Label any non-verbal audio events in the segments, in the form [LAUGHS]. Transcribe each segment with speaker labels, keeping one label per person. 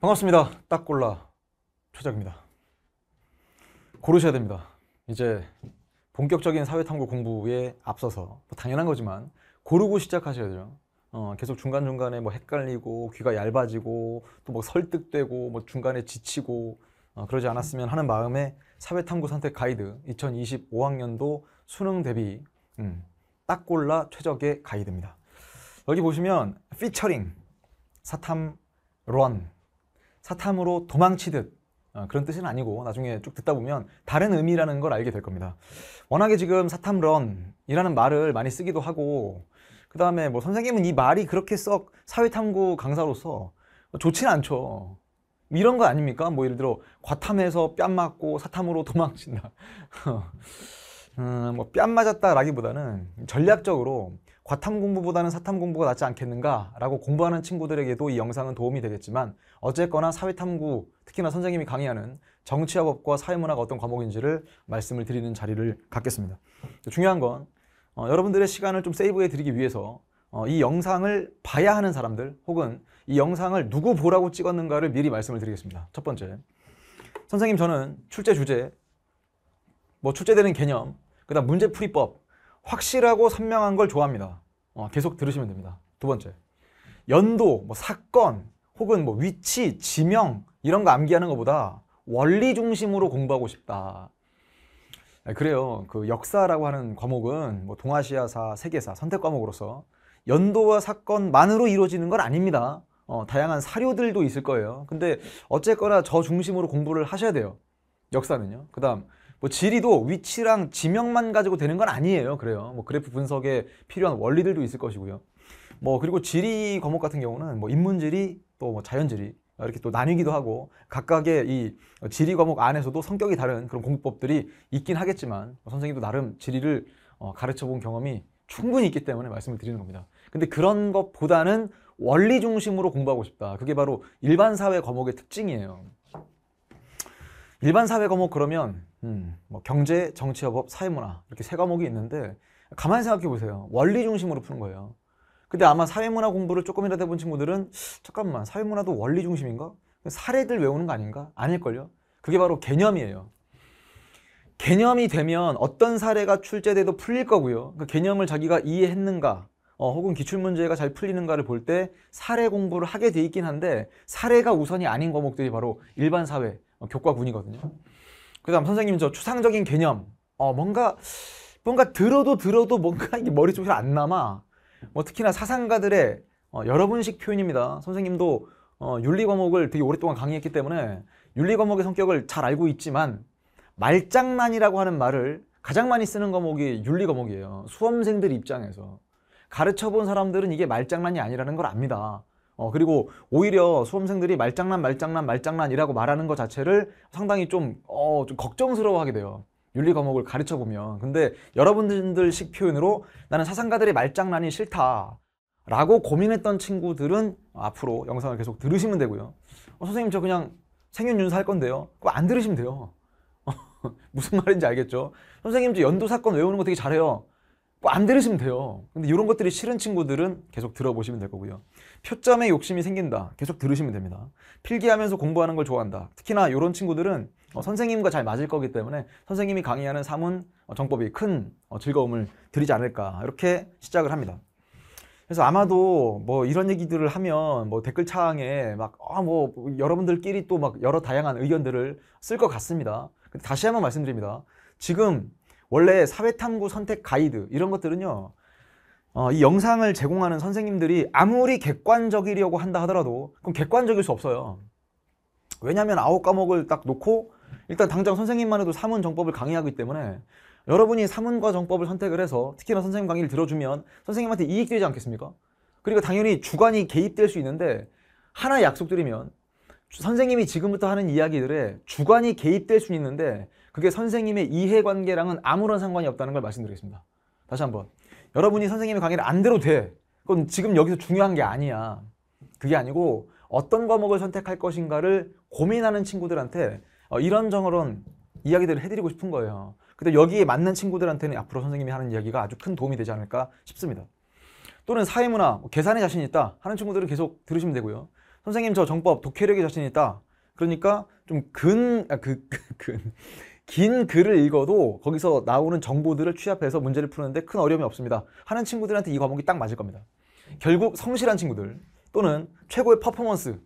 Speaker 1: 반갑습니다. 딱 골라 최작입니다. 고르셔야 됩니다. 이제 본격적인 사회탐구 공부에 앞서서 뭐 당연한 거지만 고르고 시작하셔야죠. 어, 계속 중간중간에 뭐 헷갈리고 귀가 얇아지고 또 뭐 설득되고 뭐 중간에 지치고 어, 그러지 않았으면 하는 마음에 사회탐구 선택 가이드 2025학년도 수능 대비 음, 딱 골라 최적의 가이드입니다. 여기 보시면 피처링 사탐 런 사탐으로 도망치듯 어, 그런 뜻은 아니고 나중에 쭉 듣다 보면 다른 의미라는 걸 알게 될 겁니다. 워낙에 지금 사탐런이라는 말을 많이 쓰기도 하고 그 다음에 뭐 선생님은 이 말이 그렇게 썩 사회탐구 강사로서 좋지는 않죠. 이런 거 아닙니까? 뭐 예를 들어 과탐해서 뺨 맞고 사탐으로 도망친다. [LAUGHS] 음, 뭐뺨 맞았다라기보다는 전략적으로 과탐 공부보다는 사탐 공부가 낫지 않겠는가라고 공부하는 친구들에게도 이 영상은 도움이 되겠지만 어쨌거나 사회탐구 특히나 선생님이 강의하는 정치화법과 사회문화가 어떤 과목인지를 말씀을 드리는 자리를 갖겠습니다. 중요한 건 어, 여러분들의 시간을 좀 세이브해 드리기 위해서 어, 이 영상을 봐야 하는 사람들 혹은 이 영상을 누구 보라고 찍었는가를 미리 말씀을 드리겠습니다. 첫 번째, 선생님 저는 출제 주제, 뭐 출제되는 개념, 그다음 문제풀이법 확실하고 선명한 걸 좋아합니다. 어, 계속 들으시면 됩니다. 두 번째, 연도, 뭐 사건, 혹은 뭐 위치, 지명 이런 거 암기하는 것보다 원리 중심으로 공부하고 싶다. 아, 그래요. 그 역사라고 하는 과목은 뭐 동아시아사, 세계사 선택 과목으로서 연도와 사건만으로 이루어지는 건 아닙니다. 어, 다양한 사료들도 있을 거예요. 근데 어쨌거나 저 중심으로 공부를 하셔야 돼요. 역사는요. 그다음 뭐 지리도 위치랑 지명만 가지고 되는 건 아니에요. 그래요. 뭐 그래프 분석에 필요한 원리들도 있을 것이고요. 뭐 그리고 지리 과목 같은 경우는 뭐 인문지리 또 뭐 자연지리 이렇게 또 나뉘기도 하고 각각의 이 지리 과목 안에서도 성격이 다른 그런 공부법들이 있긴 하겠지만 선생님도 나름 지리를 어, 가르쳐 본 경험이 충분히 있기 때문에 말씀을 드리는 겁니다. 근데 그런 것보다는 원리 중심으로 공부하고 싶다. 그게 바로 일반 사회 과목의 특징이에요. 일반 사회 과목 그러면 음, 뭐 경제, 정치여법, 사회문화 이렇게 세 과목이 있는데 가만히 생각해 보세요. 원리 중심으로 푸는 거예요. 근데 아마 사회문화 공부를 조금이라도 해본 친구들은 잠깐만 사회문화도 원리 중심인가? 사례들 외우는 거 아닌가? 아닐걸요? 그게 바로 개념이에요. 개념이 되면 어떤 사례가 출제돼도 풀릴 거고요. 그 개념을 자기가 이해했는가, 어, 혹은 기출문제가 잘 풀리는가를 볼 때 사례 공부를 하게 돼 있긴 한데 사례가 우선이 아닌 과목들이 바로 일반 사회, 어, 교과군이거든요. 그 다음 선생님 저 추상적인 개념 어 뭔가 뭔가 들어도 들어도 뭔가 이게 머릿속에 안 남아. 뭐 특히나 사상가들의 어, 여러분식 표현입니다. 선생님도 어, 윤리 과목을 되게 오랫동안 강의했기 때문에 윤리 과목의 성격을 잘 알고 있지만 말장난이라고 하는 말을 가장 많이 쓰는 과목이 윤리 과목이에요. 수험생들 입장에서. 가르쳐 본 사람들은 이게 말장난이 아니라는 걸 압니다 어, 그리고 오히려 수험생들이 말장난, 말장난, 말장난이라고 말하는 것 자체를 상당히 좀, 어, 좀 걱정스러워 하게 돼요. 윤리 과목을 가르쳐 보면. 근데 여러분들식 표현으로 나는 사상가들의 말장난이 싫다. 라고 고민했던 친구들은 앞으로 영상을 계속 들으시면 되고요. 어, 선생님, 저 그냥 생윤윤사 할 건데요. 그거 안 들으시면 돼요. [LAUGHS] 무슨 말인지 알겠죠? 선생님, 저 연도 사건 외우는 거 되게 잘해요. 뭐안 들으시면 돼요. 근데 이런 것들이 싫은 친구들은 계속 들어보시면 될 거고요. 표점에 욕심이 생긴다. 계속 들으시면 됩니다. 필기하면서 공부하는 걸 좋아한다. 특히나 이런 친구들은 어, 선생님과 잘 맞을 거기 때문에 선생님이 강의하는 사문 어, 정법이 큰 어, 즐거움을 드리지 않을까 이렇게 시작을 합니다. 그래서 아마도 뭐 이런 얘기들을 하면 뭐 댓글 창에 막아뭐 여러분들끼리 또 막 여러 다양한 의견들을 쓸 것 같습니다. 다시 한번 말씀드립니다. 지금 원래 사회탐구 선택 가이드 이런 것들은요 어, 이 영상을 제공하는 선생님들이 아무리 객관적이려고 한다 하더라도 그럼 객관적일 수 없어요 왜냐하면 아홉 과목을 딱 놓고 일단 당장 선생님만 해도 사문 정법을 강의하기 때문에 여러분이 사문과 정법을 선택을 해서 특히나 선생님 강의를 들어주면 선생님한테 이익 되지 않겠습니까? 그리고 당연히 주관이 개입될 수 있는데 하나 약속드리면 선생님이 지금부터 하는 이야기들에 주관이 개입될 수 있는데 그게 선생님의 이해관계랑은 아무런 상관이 없다는 걸 말씀드리겠습니다. 다시 한번. 여러분이 선생님의 강의를 안 들어도 돼. 그건 지금 여기서 중요한 게 아니야. 그게 아니고 어떤 과목을 선택할 것인가를 고민하는 친구들한테 어, 이런 저런 이야기들을 해드리고 싶은 거예요. 근데 여기에 맞는 친구들한테는 앞으로 선생님이 하는 이야기가 아주 큰 도움이 되지 않을까 싶습니다. 또는 사회문화, 뭐 계산에 자신 있다 하는 친구들은 계속 들으시면 되고요. 선생님 저 정법 독해력에 자신 있다. 그러니까 좀 근, 아, 그, [LAUGHS] 그, 근, 긴 글을 읽어도 거기서 나오는 정보들을 취합해서 문제를 푸는데 큰 어려움이 없습니다. 하는 친구들한테 이 과목이 딱 맞을 겁니다. 결국 성실한 친구들 또는 최고의 퍼포먼스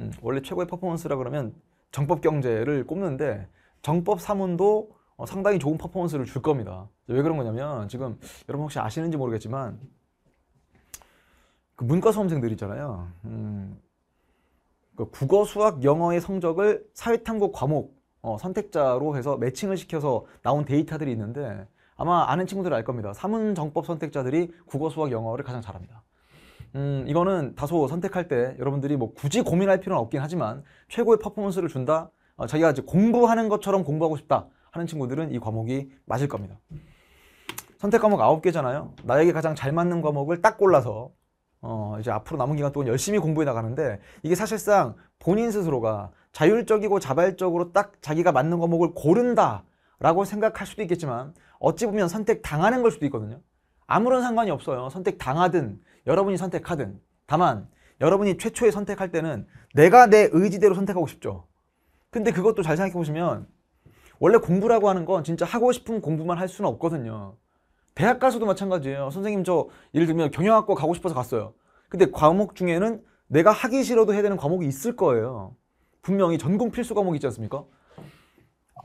Speaker 1: 음, 원래 최고의 퍼포먼스라 그러면 정법 경제를 꼽는데 정법 사문도 어, 상당히 좋은 퍼포먼스를 줄 겁니다. 왜 그런 거냐면 지금 여러분 혹시 아시는지 모르겠지만 그 문과 수험생들 있잖아요. 음, 그 국어, 수학, 영어의 성적을 사회탐구 과목 어, 선택자로 해서 매칭을 시켜서 나온 데이터들이 있는데 아마 아는 친구들 알 겁니다. 사문 정법 선택자들이 국어, 수학, 영어를 가장 잘합니다. 음, 이거는 다소 선택할 때 여러분들이 뭐 굳이 고민할 필요는 없긴 하지만 최고의 퍼포먼스를 준다. 어, 자기가 이제 공부하는 것처럼 공부하고 싶다 하는 친구들은 이 과목이 맞을 겁니다. 선택 과목 9개잖아요. 나에게 가장 잘 맞는 과목을 딱 골라서 어, 이제 앞으로 남은 기간 동안 열심히 공부해 나가는데 이게 사실상 본인 스스로가 자율적이고 자발적으로 딱 자기가 맞는 과목을 고른다라고 생각할 수도 있겠지만 어찌 보면 선택 당하는 걸 수도 있거든요. 아무런 상관이 없어요. 선택 당하든 여러분이 선택하든 다만 여러분이 최초에 선택할 때는 내가 내 의지대로 선택하고 싶죠. 근데 그것도 잘 생각해 보시면 원래 공부라고 하는 건 진짜 하고 싶은 공부만 할 수는 없거든요. 대학 가서도 마찬가지예요. 선생님 저 예를 들면 경영학과 가고 싶어서 갔어요. 근데 과목 중에는 내가 하기 싫어도 해야 되는 과목이 있을 거예요. 분명히 전공 필수 과목이 있지 않습니까?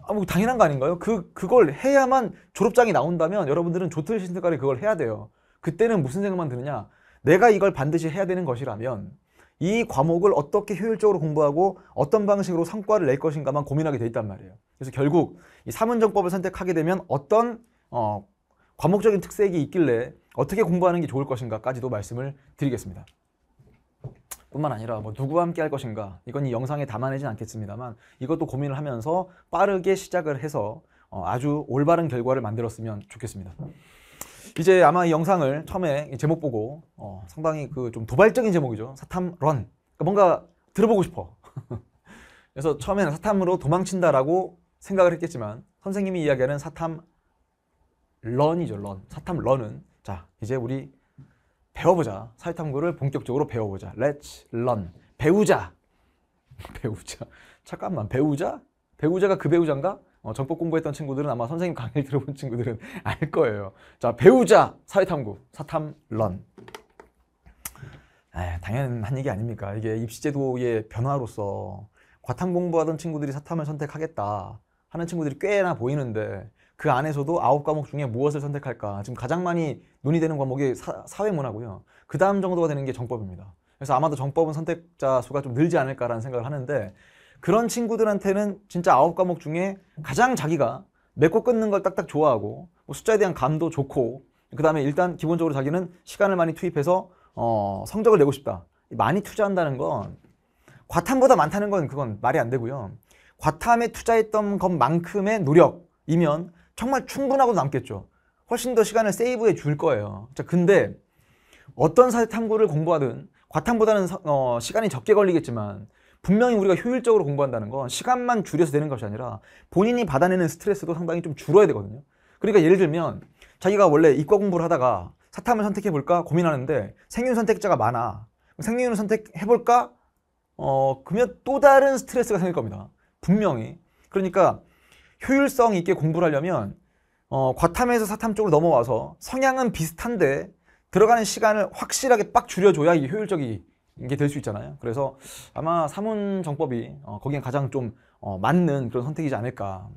Speaker 1: 아, 뭐 당연한 거 아닌가요? 그 그걸 해야만 졸업장이 나온다면 여러분들은 조틀 신세가를 그걸 해야 돼요. 그때는 무슨 생각만 드느냐? 내가 이걸 반드시 해야 되는 것이라면 이 과목을 어떻게 효율적으로 공부하고 어떤 방식으로 성과를 낼 것인가만 고민하게 돼 있단 말이에요. 그래서 결국 이 사문정법을 선택하게 되면 어떤 어, 과목적인 특색이 있길래 어떻게 공부하는 게 좋을 것인가까지도 말씀을 드리겠습니다. 뿐만 아니라 뭐 누구와 함께 할 것인가 이건 이 영상에 담아내진 않겠습니다만 이것도 고민을 하면서 빠르게 시작을 해서 어, 아주 올바른 결과를 만들었으면 좋겠습니다. 이제 아마 이 영상을 처음에 제목 보고 어, 상당히 그 좀 도발적인 제목이죠. 사탐 런. 그러니까 뭔가 들어보고 싶어. [LAUGHS] 그래서 처음에는 사탐으로 도망친다라고 생각을 했겠지만 선생님이 이야기하는 사탐 런이죠. 런. 사탐 런은 자 이제 우리 배워보자. 사회탐구를 본격적으로 배워보자. Let's learn. 배우자. [LAUGHS] 배우자. 잠깐만 배우자? 배우자가 그 배우자인가? 어, 정법 공부했던 친구들은 아마 선생님 강의를 [LAUGHS] 들어본 친구들은 [LAUGHS] 알 거예요. 자, 배우자 사회탐구 사탐 런. 에, 당연한 얘기 아닙니까? 이게 입시제도의 변화로서 과탐 공부하던 친구들이 사탐을 선택하겠다 하는 친구들이 꽤나 보이는데 그 안에서도 아홉 과목 중에 무엇을 선택할까? 지금 가장 많이 논의되는 과목이 사, 회문화고요. 그 다음 정도가 되는 게 정법입니다. 그래서 아마도 정법은 선택자 수가 좀 늘지 않을까라는 생각을 하는데 그런 친구들한테는 진짜 아홉 과목 중에 가장 자기가 맺고 끊는 걸 딱딱 좋아하고 뭐 숫자에 대한 감도 좋고 그 다음에 일단 기본적으로 자기는 시간을 많이 투입해서 어, 성적을 내고 싶다. 많이 투자한다는 건 과탐보다 많다는 건 그건 말이 안 되고요. 과탐에 투자했던 것만큼의 노력이면 정말 충분하고 남겠죠. 훨씬 더 시간을 세이브해 줄 거예요. 자, 근데 어떤 사회 탐구를 공부하든 과탐보다는 어, 시간이 적게 걸리겠지만 분명히 우리가 효율적으로 공부한다는 건 시간만 줄여서 되는 것이 아니라 본인이 받아내는 스트레스도 상당히 좀 줄어야 되거든요. 그러니까 예를 들면 자기가 원래 이과 공부를 하다가 사탐을 선택해 볼까 고민하는데 생윤 선택자가 많아. 생윤을 선택해 볼까? 어, 그러면 또 다른 스트레스가 생길 겁니다. 분명히. 그러니까 효율성 있게 공부를 하려면 어, 과탐에서 사탐 쪽으로 넘어와서 성향은 비슷한데 들어가는 시간을 확실하게 빡 줄여줘야 이게 효율적인 게 될 수 있잖아요. 그래서 아마 사문 정법이 어, 거기엔 가장 좀 어, 맞는 그런 선택이지 않을까.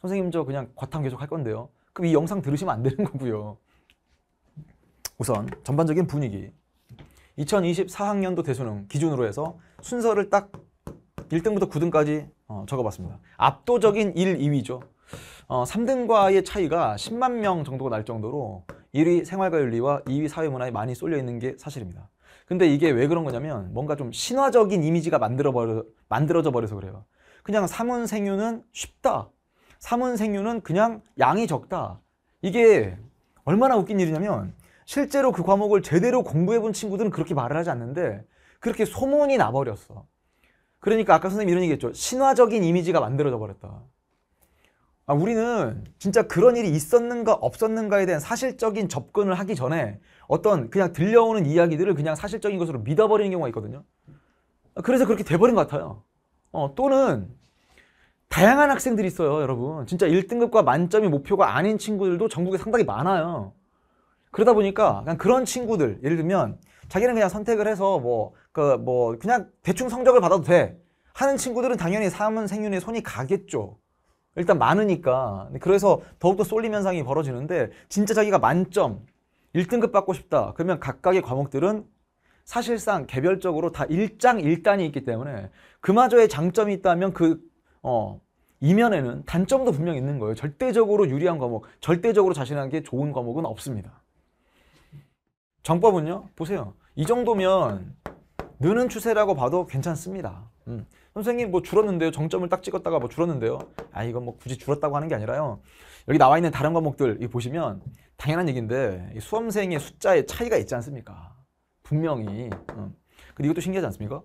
Speaker 1: 선생님 저 그냥 과탐 계속 할 건데요. 그럼 이 영상 들으시면 안 되는 거고요. 우선 전반적인 분위기. 2024학년도 대수능 기준으로 해서 순서를 딱 1등부터 9등까지 어, 적어봤습니다. 압도적인 1, 2위죠. 어, 3등과의 차이가 10만 명 정도가 날 정도로 1위 생활과윤리와 2위 사회문화에 많이 쏠려 있는 게 사실입니다. 근데 이게 왜 그런 거냐면 뭔가 좀 신화적인 이미지가 만들어 버려, 만들어져 버려서 그래요. 그냥 사문생유는 쉽다. 사문생유는 그냥 양이 적다. 이게 얼마나 웃긴 일이냐면 실제로 그 과목을 제대로 공부해 본 친구들은 그렇게 말을 하지 않는데 그렇게 소문이 나버렸어. 그러니까 아까 선생님 이런 얘기했죠. 신화적인 이미지가 만들어져 버렸다. 아, 우리는 진짜 그런 일이 있었는가 없었는가에 대한 사실적인 접근을 하기 전에 어떤 그냥 들려오는 이야기들을 그냥 사실적인 것으로 믿어버리는 경우가 있거든요. 그래서 그렇게 돼버린 것 같아요. 어, 또는 다양한 학생들이 있어요, 여러분. 진짜 1등급과 만점이 목표가 아닌 친구들도 전국에 상당히 많아요. 그러다 보니까 그냥 그런 친구들, 예를 들면 자기는 그냥 선택을 해서 뭐, 그, 뭐, 그냥 대충 성적을 받아도 돼. 하는 친구들은 당연히 사문 생윤에 손이 가겠죠. 일단 많으니까. 그래서 더욱더 쏠림 현상이 벌어지는데, 진짜 자기가 만점, 1등급 받고 싶다. 그러면 각각의 과목들은 사실상 개별적으로 다 일장일단이 있기 때문에 그마저의 장점이 있다면 그, 어, 이면에는 단점도 분명히 있는 거예요. 절대적으로 유리한 과목, 절대적으로 자신에게 좋은 과목은 없습니다. 정법은요? 보세요. 이 정도면 느는 추세라고 봐도 괜찮습니다. 음. 선생님 뭐 줄었는데요. 정점을 딱 찍었다가 뭐 줄었는데요. 아 이건 뭐 굳이 줄었다고 하는 게 아니라요. 여기 나와 있는 다른 과목들 이 보시면 당연한 얘기인데 이 수험생의 숫자에 차이가 있지 않습니까? 분명히. 음. 근데 이것도 신기하지 않습니까?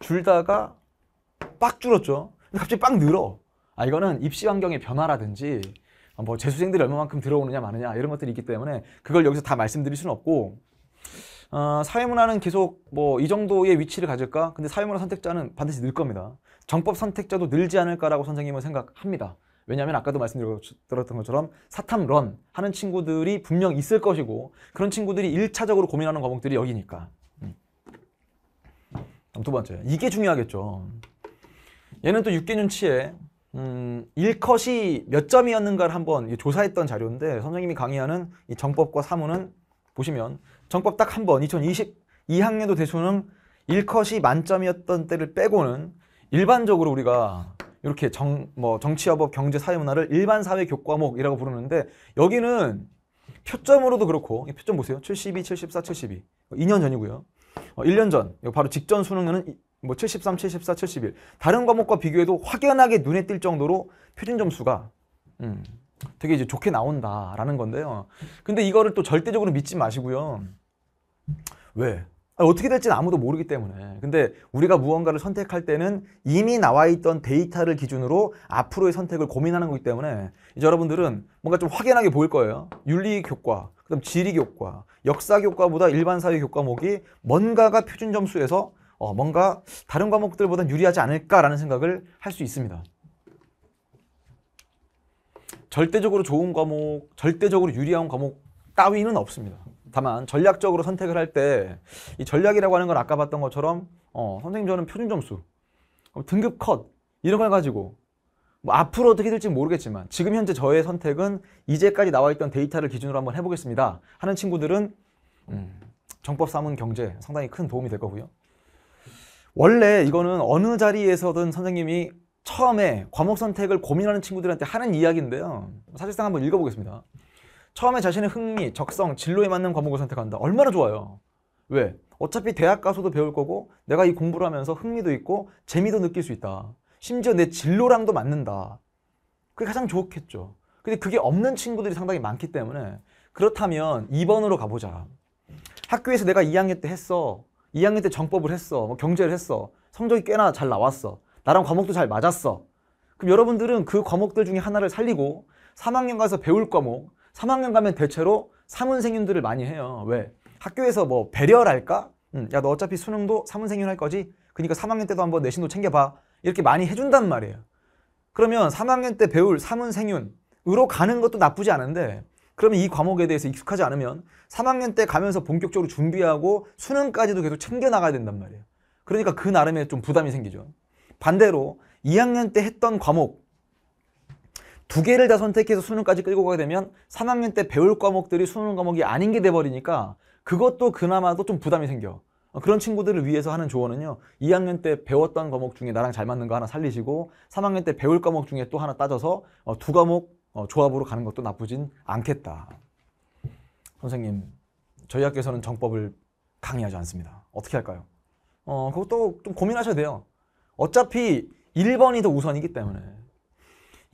Speaker 1: 줄다가 빡 줄었죠. 근데 갑자기 빡 늘어. 아 이거는 입시 환경의 변화라든지 뭐 재수생들이 얼마만큼 들어오느냐 마느냐 이런 것들이 있기 때문에 그걸 여기서 다 말씀드릴 수는 없고 어, 사회문화는 계속 뭐 이 정도의 위치를 가질까? 근데 사회문화 선택자는 반드시 늘 겁니다. 정법 선택자도 늘지 않을까라고 선생님은 생각합니다. 왜냐하면 아까도 말씀드렸던 것처럼 사탐런 하는 친구들이 분명 있을 것이고 그런 친구들이 일차적으로 고민하는 과목들이 여기니까. 음. 다음 두 번째. 이게 중요하겠죠. 얘는 또 6개년 치에 음, 1컷이 몇 점이었는가를 한번 조사했던 자료인데 선생님이 강의하는 이 정법과 사무는 보시면 정법 딱 한 번 2022학년도 대수능 1컷이 만점이었던 때를 빼고는 일반적으로 우리가 이렇게 정, 뭐 정치여법, 경제, 사회문화를 일반 사회 교과목이라고 부르는데 여기는 표점으로도 그렇고 이 표점 보세요. 72, 74, 72. 2년 전이고요. 어, 1년 전, 바로 직전 수능에는 이- 뭐 73, 74, 71. 다른 과목과 비교해도 확연하게 눈에 띌 정도로 표준 점수가 음, 되게 이제 좋게 나온다라는 건데요. 근데 이거를 또 절대적으로 믿지 마시고요. 왜? 아니, 어떻게 될지는 아무도 모르기 때문에. 근데 우리가 무언가를 선택할 때는 이미 나와 있던 데이터를 기준으로 앞으로의 선택을 고민하는 거기 때문에 이제 여러분들은 뭔가 좀 확연하게 보일 거예요. 윤리 교과, 그다음 지리 교과, 역사 교과보다 일반 사회 교과목이 뭔가가 표준 점수에서 어, 뭔가 다른 과목들보다 유리하지 않을까라는 생각을 할 수 있습니다. 절대적으로 좋은 과목, 절대적으로 유리한 과목 따위는 없습니다. 다만 전략적으로 선택을 할 때 이 전략이라고 하는 건 아까 봤던 것처럼 어, 선생님 저는 표준 점수, 어, 등급 컷 이런 걸 가지고 뭐 앞으로 어떻게 될지 모르겠지만 지금 현재 저의 선택은 이제까지 나와 있던 데이터를 기준으로 한번 해보겠습니다. 하는 친구들은 음, 정법 사문 경제 상당히 큰 도움이 될 거고요. 원래 이거는 어느 자리에서든 선생님이 처음에 과목 선택을 고민하는 친구들한테 하는 이야기인데요. 사실상 한번 읽어보겠습니다. 처음에 자신의 흥미, 적성, 진로에 맞는 과목을 선택한다. 얼마나 좋아요. 왜? 어차피 대학 가서도 배울 거고 내가 이 공부를 하면서 흥미도 있고 재미도 느낄 수 있다. 심지어 내 진로랑도 맞는다. 그게 가장 좋겠죠. 근데 그게 없는 친구들이 상당히 많기 때문에 그렇다면 2번으로 가보자. 학교에서 내가 2학년 때 했어. 2학년 때 정법을 했어. 뭐 경제를 했어. 성적이 꽤나 잘 나왔어. 나랑 과목도 잘 맞았어. 그럼 여러분들은 그 과목들 중에 하나를 살리고 3학년 가서 배울 과목, 3학년 가면 대체로 사문생윤들을 많이 해요. 왜? 학교에서 뭐 배려랄까? 응, 야, 너 어차피 수능도 사문생윤 할 거지? 그러니까 3학년 때도 한번 내신도 챙겨봐. 이렇게 많이 해준단 말이에요. 그러면 3학년 때 배울 사문생윤으로 가는 것도 나쁘지 않은데 그러면 이 과목에 대해서 익숙하지 않으면 3학년 때 가면서 본격적으로 준비하고 수능까지도 계속 챙겨 나가야 된단 말이에요. 그러니까 그 나름의 좀 부담이 생기죠. 반대로 2학년 때 했던 과목 두 개를 다 선택해서 수능까지 끌고 가게 되면 3학년 때 배울 과목들이 수능 과목이 아닌 게 돼버리니까 그것도 그나마도 좀 부담이 생겨. 어, 그런 친구들을 위해서 하는 조언은요. 2학년 때 배웠던 과목 중에 나랑 잘 맞는 거 하나 살리시고 3학년 때 배울 과목 중에 또 하나 따져서 어, 두 과목 어, 조합으로 가는 것도 나쁘진 않겠다. 선생님, 저희 학교에서는 정법을 강의하지 않습니다. 어떻게 할까요? 어, 그것도 좀 고민하셔야 돼요. 어차피 1번이 더 우선이기 때문에.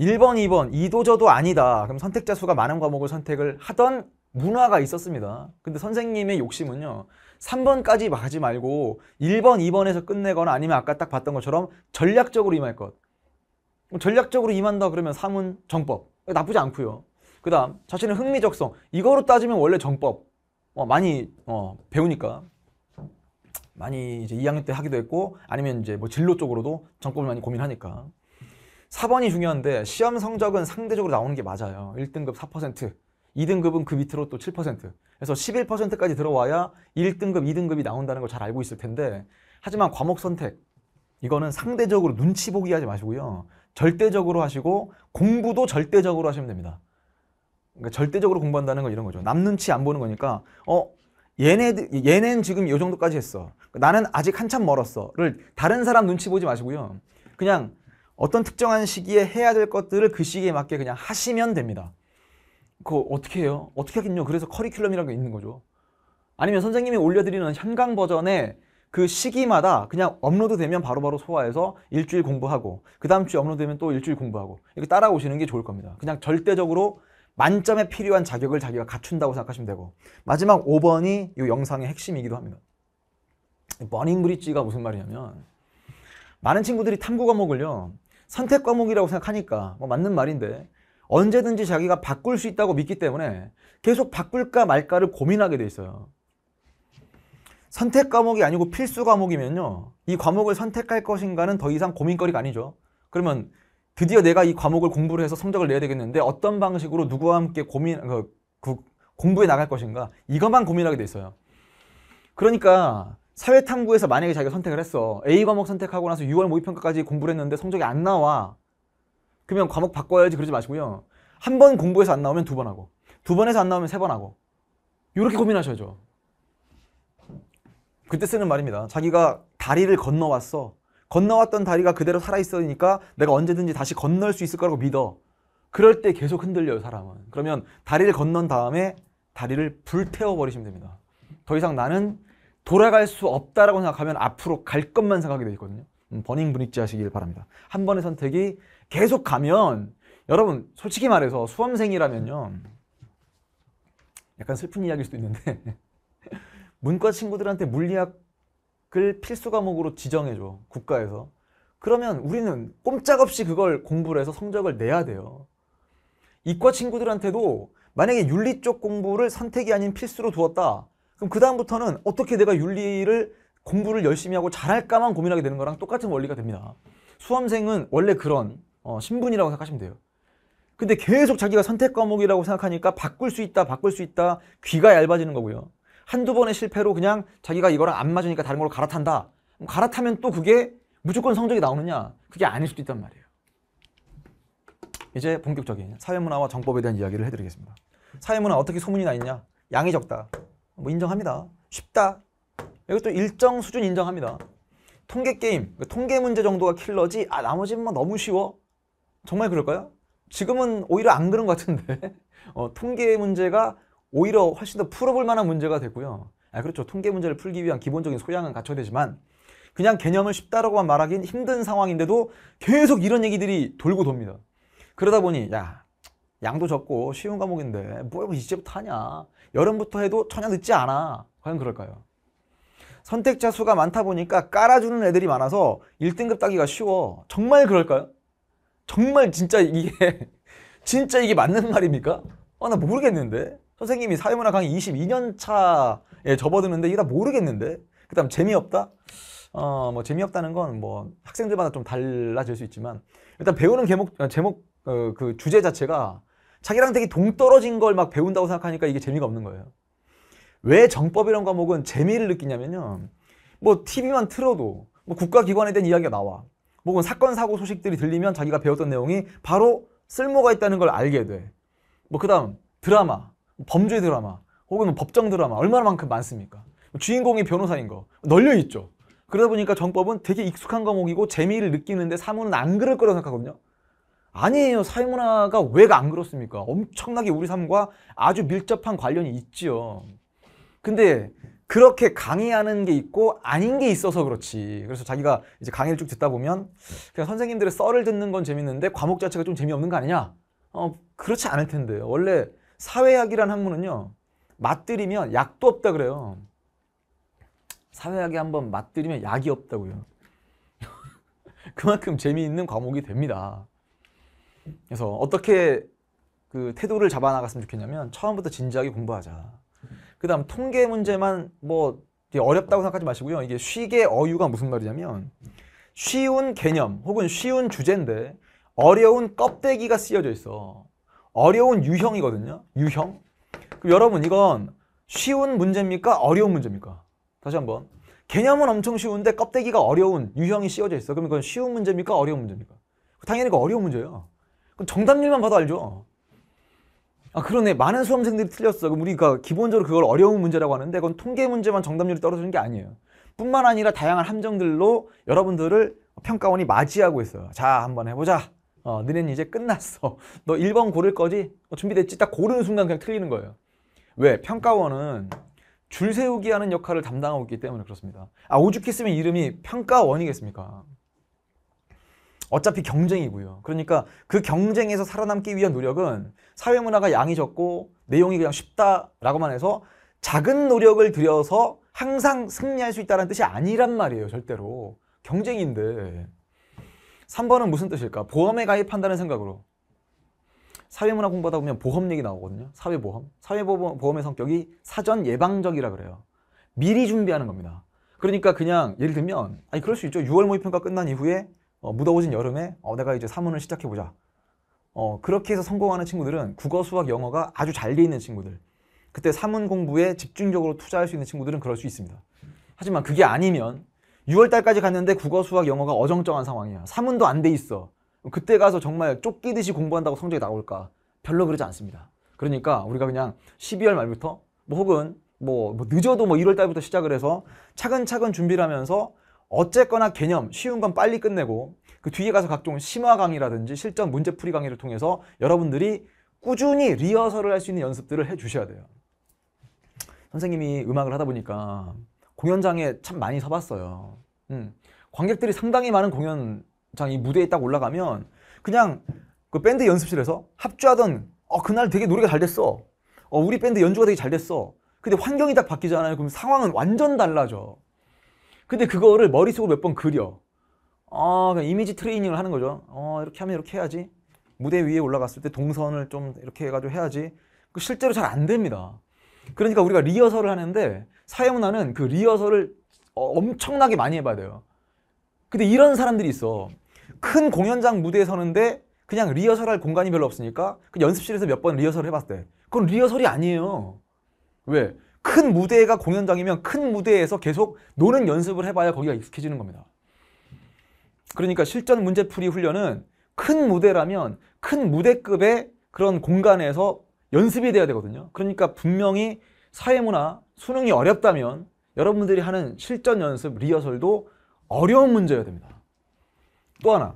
Speaker 1: 1번, 2번, 이도저도 아니다. 그럼 선택자 수가 많은 과목을 선택을 하던 문화가 있었습니다. 근데 선생님의 욕심은요. 3번까지 가지 말고 1번, 2번에서 끝내거나 아니면 아까 딱 봤던 것처럼 전략적으로 임할 것. 그럼 전략적으로 임한다 그러면 3은 정법. 나쁘지 않고요. 그 다음 자신의 흥미적성. 이거로 따지면 원래 정법. 어, 많이 어, 배우니까. 많이 이제 2학년 때 하기도 했고 아니면 이제 뭐 진로 쪽으로도 정법을 많이 고민하니까 4번이 중요한데 시험 성적은 상대적으로 나오는 게 맞아요. 1등급 4%, 2등급은 그 밑으로 또 7%. 그래서 11%까지 들어와야 1등급, 2등급이 나온다는 걸 잘 알고 있을 텐데 하지만 과목 선택 이거는 상대적으로 눈치 보기 하지 마시고요. 절대적으로 하시고 공부도 절대적으로 하시면 됩니다. 그러니까 절대적으로 공부한다는 건 이런 거죠. 남 눈치 안 보는 거니까 어 얘네 얘는 지금 이 정도까지 했어. 나는 아직 한참 멀었어를 다른 사람 눈치 보지 마시고요. 그냥 어떤 특정한 시기에 해야 될 것들을 그 시기에 맞게 그냥 하시면 됩니다. 그거 어떻게 해요? 어떻게 하겠냐? 그래서 커리큘럼이라는 게 있는 거죠. 아니면 선생님이 올려드리는 현강 버전에 그 시기마다 그냥 업로드 되면 바로바로 소화해서 일주일 공부하고 그 다음 주에 업로드 되면 또 일주일 공부하고 이렇게 따라오시는 게 좋을 겁니다. 그냥 절대적으로 만점에 필요한 자격을 자기가 갖춘다고 생각하시면 되고 마지막 5번이 이 영상의 핵심이기도 합니다. burning bridge가 무슨 말이냐면 많은 친구들이 탐구 과목을요 선택 과목이라고 생각하니까 뭐 맞는 말인데 언제든지 자기가 바꿀 수 있다고 믿기 때문에 계속 바꿀까 말까를 고민하게 돼 있어요. 선택 과목이 아니고 필수 과목이면요. 이 과목을 선택할 것인가는 더 이상 고민거리가 아니죠. 그러면 드디어 내가 이 과목을 공부를 해서 성적을 내야 되겠는데 어떤 방식으로 누구와 함께 고민, 그, 그 공부해 나갈 것인가 이것만 고민하게 돼 있어요. 그러니까 사회탐구에서 만약에 자기가 선택을 했어. A 과목 선택하고 나서 6월 모의평가까지 공부를 했는데 성적이 안 나와. 그러면 과목 바꿔야지 그러지 마시고요. 한 번 공부해서 안 나오면 두 번 하고 두 번에서 안 나오면 세 번 하고 이렇게 고민하셔야죠. 그때 쓰는 말입니다. 자기가 다리를 건너왔어. 건너왔던 다리가 그대로 살아있으니까 내가 언제든지 다시 건널 수 있을 거라고 믿어. 그럴 때 계속 흔들려요, 사람은. 그러면 다리를 건넌 다음에 다리를 불태워버리시면 됩니다. 더 이상 나는 돌아갈 수 없다라고 생각하면 앞으로 갈 것만 생각하게 돼 있거든요. 음, 버닝 브릿지 하시길 바랍니다. 한 번의 선택이 계속 가면 여러분 솔직히 말해서 수험생이라면요. 약간 슬픈 이야기일 수도 있는데 [LAUGHS] 문과 친구들한테 물리학을 필수 과목으로 지정해줘 국가에서 그러면 우리는 꼼짝없이 그걸 공부를 해서 성적을 내야 돼요 이과 친구들한테도 만약에 윤리 쪽 공부를 선택이 아닌 필수로 두었다 그럼 그 다음부터는 어떻게 내가 윤리를 공부를 열심히 하고 잘할까만 고민하게 되는 거랑 똑같은 원리가 됩니다 수험생은 원래 그런 어, 신분이라고 생각하시면 돼요 근데 계속 자기가 선택 과목이라고 생각하니까 바꿀 수 있다 바꿀 수 있다 귀가 얇아지는 거고요 한두 번의 실패로 그냥 자기가 이거랑 안 맞으니까 다른 걸로 갈아탄다. 갈아타면 또 그게 무조건 성적이 나오느냐? 그게 아닐 수도 있단 말이에요. 이제 본격적인 사회문화와 정법에 대한 이야기를 해드리겠습니다. 사회문화 어떻게 소문이 나 있냐? 양이 적다. 뭐 인정합니다. 쉽다. 이것도 일정 수준 인정합니다. 통계 게임, 통계 문제 정도가 킬러지. 아 나머지는 뭐 너무 쉬워. 정말 그럴까요? 지금은 오히려 안 그런 것 같은데 [LAUGHS] 어, 통계 문제가 오히려 훨씬 더 풀어볼 만한 문제가 되고요. 아, 그렇죠. 통계 문제를 풀기 위한 기본적인 소양은 갖춰야 되지만 그냥 개념을 쉽다라고만 말하기는 힘든 상황인데도 계속 이런 얘기들이 돌고 돕니다. 그러다 보니 야 양도 적고 쉬운 과목인데 뭐 이제부터 하냐. 여름부터 해도 전혀 늦지 않아. 과연 그럴까요? 선택자 수가 많다 보니까 깔아주는 애들이 많아서 1등급 따기가 쉬워. 정말 그럴까요? 정말 진짜 이게 [LAUGHS] 진짜 이게 맞는 말입니까? 아, 나 모르겠는데. 선생님이 사회문화 강의 22년 차에 접어드는데 이게 다 모르겠는데 그 다음 재미없다? 어, 뭐 재미없다는 건 뭐 학생들마다 좀 달라질 수 있지만 일단 배우는 제목, 어, 제목 어, 그 주제 자체가 자기랑 되게 동떨어진 걸 막 배운다고 생각하니까 이게 재미가 없는 거예요. 왜 정법이란 과목은 재미를 느끼냐면요. 뭐 TV만 틀어도 뭐 국가기관에 대한 이야기가 나와. 혹은 사건 사고 소식들이 들리면 자기가 배웠던 내용이 바로 쓸모가 있다는 걸 알게 돼. 뭐 그다음 드라마 범죄 드라마 혹은 뭐 법정 드라마 얼마나만큼 많습니까? 주인공이 변호사인 거 널려 있죠. 그러다 보니까 정법은 되게 익숙한 과목이고 재미를 느끼는데 사무는 안 그럴 거라고 생각하거든요. 아니에요. 사회문화가 왜 안 그렇습니까? 엄청나게 우리 삶과 아주 밀접한 관련이 있지요. 근데 그렇게 강의하는 게 있고 아닌 게 있어서 그렇지. 그래서 자기가 이제 강의를 쭉 듣다 보면 그냥 선생님들의 썰을 듣는 건 재밌는데 과목 자체가 좀 재미없는 거 아니냐? 어, 그렇지 않을 텐데요. 원래 사회학이라는 학문은요. 맛들이면 약도 없다 그래요. 사회학이 한번 맛들이면 약이 없다고요. [LAUGHS] 그만큼 재미있는 과목이 됩니다. 그래서 어떻게 그 태도를 잡아 나갔으면 좋겠냐면 처음부터 진지하게 공부하자. 그 다음 통계 문제만 뭐 어렵다고 생각하지 마시고요. 이게 쉬게 어유가 무슨 말이냐면 쉬운 개념 혹은 쉬운 주제인데 어려운 껍데기가 쓰여져 있어. 어려운 유형이거든요. 유형. 그럼 여러분 이건 쉬운 문제입니까? 어려운 문제입니까? 다시 한번. 개념은 엄청 쉬운데 껍데기가 어려운 유형이 씌워져 있어. 그럼 이건 쉬운 문제입니까? 어려운 문제입니까? 당연히 그 어려운 문제예요. 정답률만 봐도 알죠. 아 그러네. 많은 수험생들이 틀렸어. 그럼 우리가 기본적으로 그걸 어려운 문제라고 하는데 그건 통계 문제만 정답률이 떨어지는 게 아니에요. 뿐만 아니라 다양한 함정들로 여러분들을 평가원이 맞이하고 있어요. 자 한번 해보자. 어, 너네는 이제 끝났어. [LAUGHS] 너 1번 고를 거지? 어, 준비됐지? 딱 고르는 순간 그냥 틀리는 거예요. 왜? 평가원은 줄 세우기 하는 역할을 담당하고 있기 때문에 그렇습니다. 아, 오죽했으면 이름이 평가원이겠습니까? 어차피 경쟁이고요. 그러니까 그 경쟁에서 살아남기 위한 노력은 사회문화가 양이 적고 내용이 그냥 쉽다라고만 해서 작은 노력을 들여서 항상 승리할 수 있다는 뜻이 아니란 말이에요. 절대로. 경쟁인데. 3번은 무슨 뜻일까? 보험에 가입한다는 생각으로. 사회문화 공부하다 보면 보험 얘기 나오거든요. 사회보험. 사회보험의 성격이 사전 예방적이라 그래요. 미리 준비하는 겁니다. 그러니까 그냥 예를 들면 아니 그럴 수 있죠. 6월 모의평가 끝난 이후에 어, 무더워진 여름에 어, 내가 이제 사문을 시작해보자. 어, 그렇게 해서 성공하는 친구들은 국어, 수학, 영어가 아주 잘 돼 있는 친구들. 그때 사문 공부에 집중적으로 투자할 수 있는 친구들은 그럴 수 있습니다. 하지만 그게 아니면 6월 달까지 갔는데 국어, 수학, 영어가 어정쩡한 상황이야. 사문도 안 돼 있어. 그때 가서 정말 쫓기듯이 공부한다고 성적이 나올까? 별로 그러지 않습니다. 그러니까 우리가 그냥 12월 말부터 뭐 혹은 뭐, 뭐 늦어도 뭐 1월 달부터 시작을 해서 차근차근 준비를 하면서 어쨌거나 개념 쉬운 건 빨리 끝내고 그 뒤에 가서 각종 심화 강의라든지 실전 문제풀이 강의를 통해서 여러분들이 꾸준히 리허설을 할 수 있는 연습들을 해 주셔야 돼요. 선생님이 음악을 하다 보니까 공연장에 참 많이 서봤어요. 음, 관객들이 상당히 많은 공연장 이 무대에 딱 올라가면 그냥 그 밴드 연습실에서 합주하던 어, 그날 되게 노래가 잘 됐어. 어, 우리 밴드 연주가 되게 잘 됐어. 근데 환경이 딱 바뀌잖아요. 그럼 상황은 완전 달라져. 근데 그거를 머릿속으로 몇 번 그려. 어, 그냥 이미지 트레이닝을 하는 거죠. 어, 이렇게 하면 이렇게 해야지. 무대 위에 올라갔을 때 동선을 좀 이렇게 해가지고 해야지. 그 실제로 잘 안 됩니다. 그러니까 우리가 리허설을 하는데 사회문화는 그 리허설을 어, 엄청나게 많이 해봐야 돼요. 근데 이런 사람들이 있어. 큰 공연장 무대에 서는데 그냥 리허설할 공간이 별로 없으니까 그 연습실에서 몇 번 리허설을 해봤을 때 그건 리허설이 아니에요. 왜? 큰 무대가 공연장이면 큰 무대에서 계속 노는 연습을 해봐야 거기가 익숙해지는 겁니다. 그러니까 실전 문제풀이 훈련은 큰 무대라면 큰 무대급의 그런 공간에서 연습이 돼야 되거든요. 그러니까 분명히 사회문화, 수능이 어렵다면 여러분들이 하는 실전 연습, 리허설도 어려운 문제여야 됩니다. 또 하나,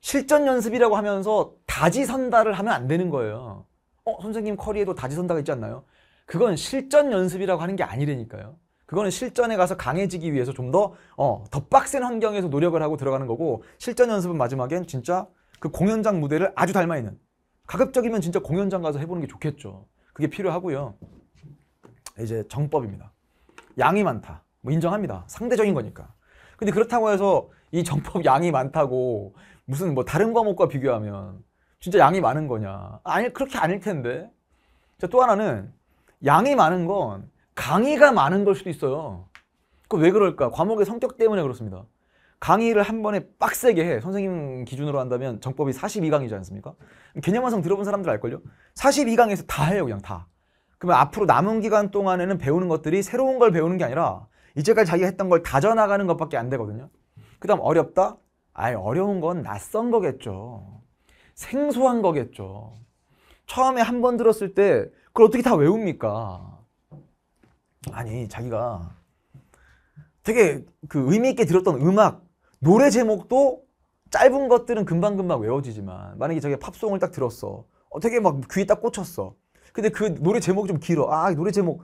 Speaker 1: 실전 연습이라고 하면서 다지선다를 하면 안 되는 거예요. 어, 선생님 커리에도 다지선다가 있지 않나요? 그건 실전 연습이라고 하는 게 아니라니까요. 그거는 실전에 가서 강해지기 위해서 좀 더, 어, 더 빡센 환경에서 노력을 하고 들어가는 거고, 실전 연습은 마지막엔 진짜 그 공연장 무대를 아주 닮아 있는. 가급적이면 진짜 공연장 가서 해보는 게 좋겠죠. 그게 필요하고요. 이제 정법입니다. 양이 많다. 뭐 인정합니다. 상대적인 거니까. 근데 그렇다고 해서 이 정법 양이 많다고 무슨 뭐 다른 과목과 비교하면 진짜 양이 많은 거냐. 아니, 그렇게 아닐 텐데. 자, 또 하나는 양이 많은 건 강의가 많은 걸 수도 있어요. 그 왜 그럴까? 과목의 성격 때문에 그렇습니다. 강의를 한 번에 빡세게 해. 선생님 기준으로 한다면 정법이 42강이지 않습니까? 개념 완성 들어본 사람들 알걸요? 42강에서 다 해요, 그냥 다. 그러면 앞으로 남은 기간 동안에는 배우는 것들이 새로운 걸 배우는 게 아니라 이제까지 자기가 했던 걸 다져나가는 것밖에 안 되거든요. 그 다음 어렵다? 아예 어려운 건 낯선 거겠죠. 생소한 거겠죠. 처음에 한 번 들었을 때 그걸 어떻게 다 외웁니까? 아니 자기가 되게 그 의미 있게 들었던 음악 노래 제목도 짧은 것들은 금방금방 외워지지만 만약에 자기가 팝송을 딱 들었어. 어, 되게 막 귀에 딱 꽂혔어. 근데 그 노래 제목이 좀 길어. 아 노래 제목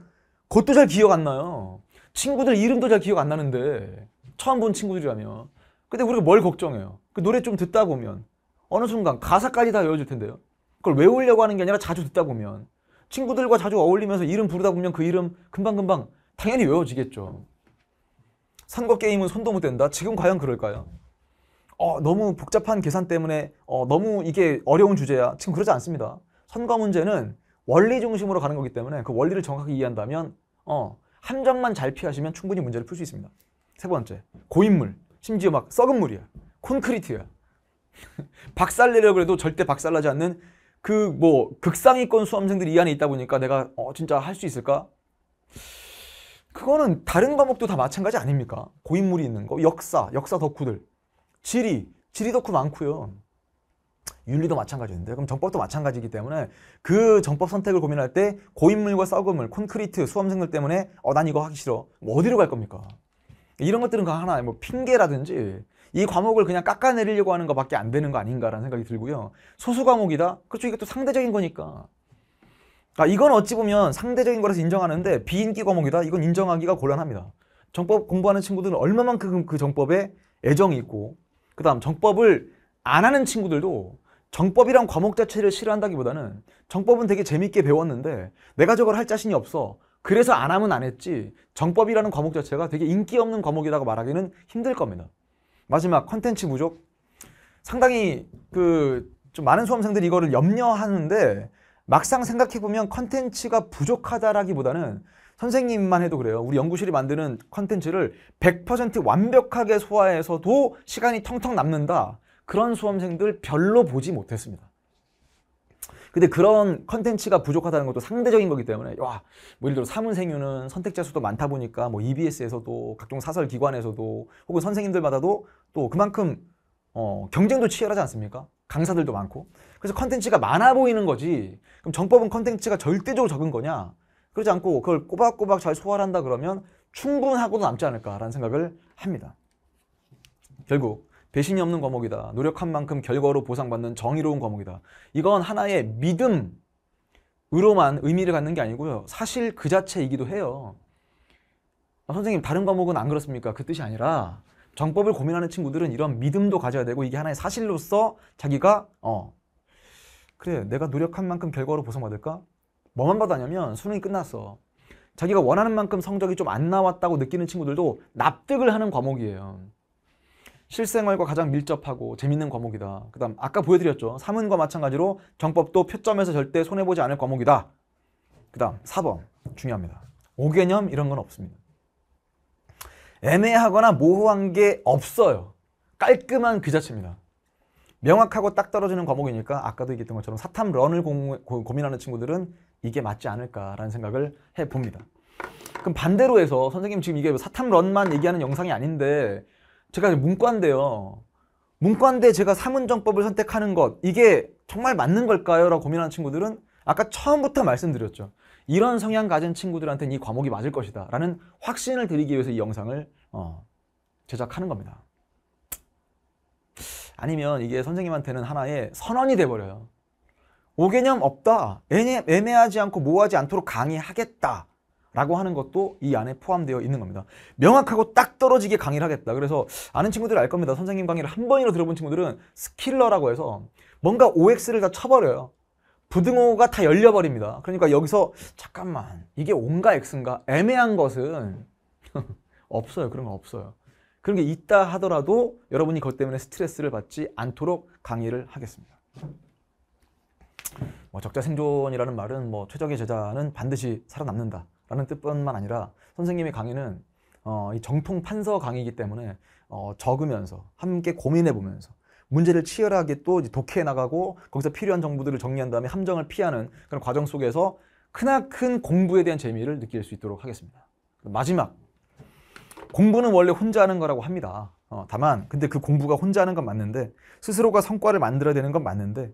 Speaker 1: 그것도 잘 기억 안 나요. 친구들 이름도 잘 기억 안 나는데. 처음 본 친구들이라면. 근데 우리가 뭘 걱정해요? 그 노래 좀 듣다 보면 어느 순간 가사까지 다 외워질 텐데요. 그걸 외우려고 하는 게 아니라 자주 듣다 보면 친구들과 자주 어울리면서 이름 부르다 보면 그 이름 금방금방 당연히 외워지겠죠. 선거 게임은 손도 못 댄다? 지금 과연 그럴까요? 어, 너무 복잡한 계산 때문에 어, 너무 이게 어려운 주제야. 지금 그러지 않습니다. 선거 문제는 원리 중심으로 가는 거기 때문에 그 원리를 정확하게 이해한다면 어, 함정만 잘 피하시면 충분히 문제를 풀 수 있습니다. 세 번째, 고인물. 심지어 막 썩은 물이야. 콘크리트야. [LAUGHS] 박살내려고 해도 절대 박살나지 않는 그 뭐 극상위권 수험생들이 이 안에 있다 보니까 내가 어 진짜 할 수 있을까? 그거는 다른 과목도 다 마찬가지 아닙니까? 고인물이 있는 거, 역사, 역사 덕후들, 지리, 지리 덕후 많고요. 윤리도 마찬가지인데 그럼 정법도 마찬가지이기 때문에 그 정법 선택을 고민할 때 고인물과 썩은 물, 콘크리트, 수험생들 때문에 어 난 이거 하기 싫어. 뭐 어디로 갈 겁니까? 이런 것들은 그 하나 뭐 핑계라든지 이 과목을 그냥 깎아내리려고 하는 것밖에 안 되는 거 아닌가라는 생각이 들고요. 소수 과목이다. 그렇죠. 이게 또 상대적인 거니까. 아 이건 어찌 보면 상대적인 거라서 인정하는데 비인기 과목이다. 이건 인정하기가 곤란합니다. 정법 공부하는 친구들은 얼마만큼 그 정법에 애정이 있고 그다음 정법을 안 하는 친구들도 정법이란 과목 자체를 싫어한다기보다는 정법은 되게 재밌게 배웠는데 내가 저걸 할 자신이 없어. 그래서 안 하면 안 했지. 정법이라는 과목 자체가 되게 인기 없는 과목이라고 말하기는 힘들 겁니다. 마지막 컨텐츠 부족. 상당히 그 좀 많은 수험생들이 이거를 염려하는데 막상 생각해 보면 컨텐츠가 부족하다라기보다는 선생님만 해도 그래요. 우리 연구실이 만드는 컨텐츠를 100% 완벽하게 소화해서도 시간이 텅텅 남는다. 그런 수험생들 별로 보지 못했습니다. 근데 그런 컨텐츠가 부족하다는 것도 상대적인 거기 때문에 와, 뭐 예를 들어 사문 생윤은 선택자 수도 많다 보니까 뭐 EBS에서도 각종 사설 기관에서도 혹은 선생님들마다도 또 그만큼 어, 경쟁도 치열하지 않습니까? 강사들도 많고. 그래서 컨텐츠가 많아 보이는 거지. 그럼 정법은 컨텐츠가 절대적으로 적은 거냐? 그러지 않고 그걸 꼬박꼬박 잘 소화를 한다 그러면 충분하고도 남지 않을까라는 생각을 합니다. 결국 배신이 없는 과목이다. 노력한 만큼 결과로 보상받는 정의로운 과목이다. 이건 하나의 믿음으로만 의미를 갖는 게 아니고요. 사실 그 자체이기도 해요. 아, 선생님 다른 과목은 안 그렇습니까? 그 뜻이 아니라 정법을 고민하는 친구들은 이런 믿음도 가져야 되고 이게 하나의 사실로서 자기가 어 그래 내가 노력한 만큼 결과로 보상받을까? 뭐만 받았냐면 수능이 끝났어. 자기가 원하는 만큼 성적이 좀 안 나왔다고 느끼는 친구들도 납득을 하는 과목이에요. 실생활과 가장 밀접하고 재밌는 과목이다. 그 다음 아까 보여드렸죠. 사문과 마찬가지로 정법도 표점에서 절대 손해보지 않을 과목이다. 그 다음 4번 중요합니다. 오개념 이런 건 없습니다. 애매하거나 모호한 게 없어요. 깔끔한 그 자체입니다. 명확하고 딱 떨어지는 과목이니까 아까도 얘기했던 것처럼 사탐 런을 고, 민하는 친구들은 이게 맞지 않을까라는 생각을 해봅니다. 그럼 반대로 해서 선생님 지금 이게 사탐 런만 얘기하는 영상이 아닌데 제가 문과인데요. 문과인데 제가 사문정법을 선택하는 것 이게 정말 맞는 걸까요? 라고 고민하는 친구들은 아까 처음부터 말씀드렸죠. 이런 성향 가진 친구들한테는 이 과목이 맞을 것이다 라는 확신을 드리기 위해서 이 영상을 어, 제작하는 겁니다. 아니면 이게 선생님한테는 하나의 선언이 돼버려요. 오개념 없다. 애매, 애매하지 않고 모호하지 않도록 강의하겠다. 라고 하는 것도 이 안에 포함되어 있는 겁니다. 명확하고 딱 떨어지게 강의를 하겠다. 그래서 아는 친구들이 알 겁니다. 선생님 강의를 한 번이라 들어본 친구들은 스킬러라고 해서 뭔가 OX를 다 쳐버려요. 부등호가 다 열려버립니다. 그러니까 여기서 잠깐만 이게 온가 X인가 애매한 것은 [LAUGHS] 없어요. 그런 거 없어요. 그런 게 있다 하더라도 여러분이 그것 때문에 스트레스를 받지 않도록 강의를 하겠습니다. 뭐 적자 생존이라는 말은 뭐 최적의 제자는 반드시 살아남는다 라는 뜻뿐만 아니라 선생님의 강의는 어, 이 정통 판서 강의이기 때문에 어, 적으면서 함께 고민해 보면서 문제를 치열하게 또 독해 나가고 거기서 필요한 정보들을 정리한 다음에 함정을 피하는 그런 과정 속에서 크나큰 공부에 대한 재미를 느낄 수 있도록 하겠습니다. 마지막 공부는 원래 혼자 하는 거라고 합니다. 어, 다만 근데 그 공부가 혼자 하는 건 맞는데 스스로가 성과를 만들어야 되는 건 맞는데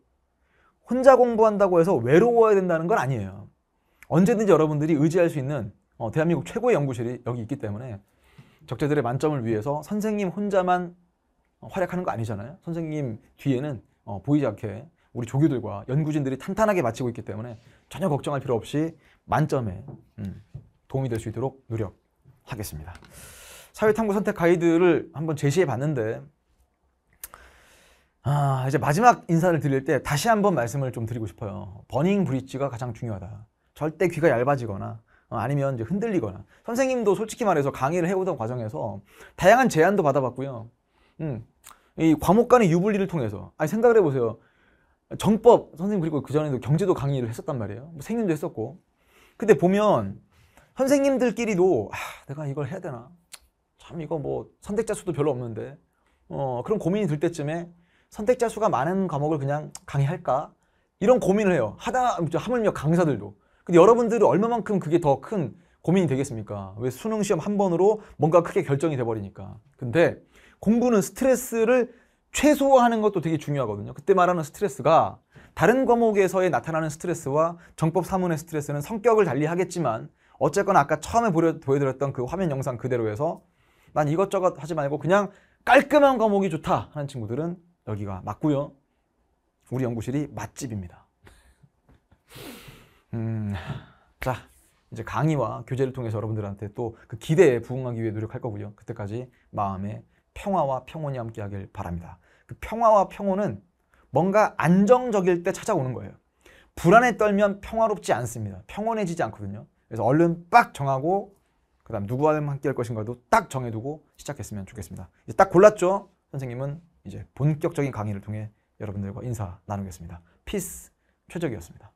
Speaker 1: 혼자 공부한다고 해서 외로워야 된다는 건 아니에요. 언제든지 여러분들이 의지할 수 있는 어, 대한민국 최고의 연구실이 여기 있기 때문에 적재들의 만점을 위해서 선생님 혼자만 활약하는 거 아니잖아요. 선생님 뒤에는 어, 보이지 않게 우리 조교들과 연구진들이 탄탄하게 마치고 있기 때문에 전혀 걱정할 필요 없이 만점에 음, 도움이 될 수 있도록 노력하겠습니다. 사회탐구 선택 가이드를 한번 제시해 봤는데 아, 이제 마지막 인사를 드릴 때 다시 한번 말씀을 좀 드리고 싶어요. 버닝 브릿지가 가장 중요하다. 절대 귀가 얇아지거나 어, 아니면 이제 흔들리거나 선생님도 솔직히 말해서 강의를 해오던 과정에서 다양한 제안도 받아봤고요. 음, 이 과목 간의 유불리를 통해서 아니 생각을 해보세요. 정법 선생님 그리고 그 전에도 경제도 강의를 했었단 말이에요. 뭐 생님도 했었고. 근데 보면 선생님들끼리도 아, 내가 이걸 해야 되나? 참 이거 뭐 선택자 수도 별로 없는데 어, 그런 고민이 들 때쯤에 선택자 수가 많은 과목을 그냥 강의할까? 이런 고민을 해요. 하다 하물며 강사들도. 근데 여러분들은 얼마만큼 그게 더 큰 고민이 되겠습니까? 왜 수능 시험 한 번으로 뭔가 크게 결정이 돼 버리니까. 근데 공부는 스트레스를 최소화하는 것도 되게 중요하거든요. 그때 말하는 스트레스가 다른 과목에서의 나타나는 스트레스와 정법 사문의 스트레스는 성격을 달리 하겠지만 어쨌거나 아까 처음에 보여- 보여드렸던 그 화면 영상 그대로 해서 난 이것저것 하지 말고 그냥 깔끔한 과목이 좋다 하는 친구들은 여기가 맞고요. 우리 연구실이 맛집입니다. 음, 자 이제 강의와 교재를 통해서 여러분들한테 또 그 기대에 부응하기 위해 노력할 거고요. 그때까지 마음에 평화와 평온이 함께하길 바랍니다. 그 평화와 평온은 뭔가 안정적일 때 찾아오는 거예요. 불안에 떨면 평화롭지 않습니다. 평온해지지 않거든요. 그래서 얼른 빡 정하고 그 다음 누구와 함께 할 것인가도 딱 정해두고 시작했으면 좋겠습니다. 이제 딱 골랐죠? 선생님은 이제 본격적인 강의를 통해 여러분들과 인사 나누겠습니다. 피스 최적이었습니다.